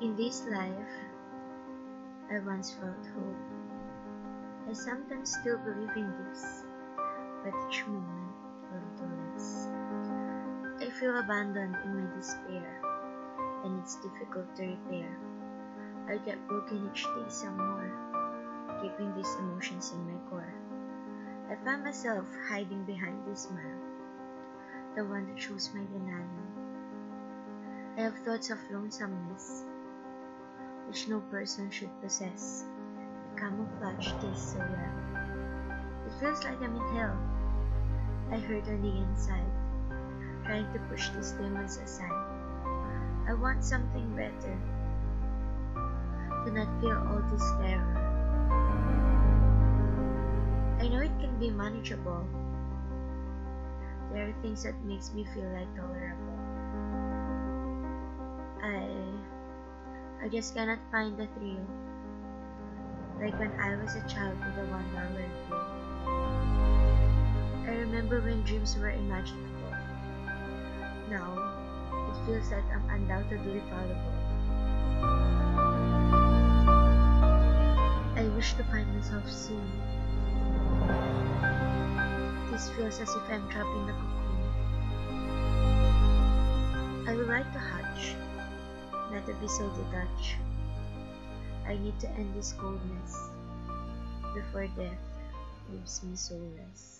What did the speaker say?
I once felt hope. I sometimes still believe in this, but each moment a little less. I feel abandoned in my despair, and it's difficult to repair. I get broken each day some more, keeping these emotions in my core. I find myself hiding behind this smile, the one that shows my denial. I have thoughts of lonesomeness, which no person should possess. Camouflage tastes so well. It feels like I'm in hell. I hurt on the inside, trying to push these demons aside. I want something better, to not feel all this terror. I know it can be manageable. There are things that makes me feel like tolerable. I just cannot find the thrill. Like when I was a child with a one bill. I remember when dreams were imaginable. Now, it feels like I'm undoubtedly fallible. I wish to find myself soon. This feels as if I'm trapped in a cocoon. I would like to hatch, not to be so detached. I need to end this coldness before death leaves me soulless.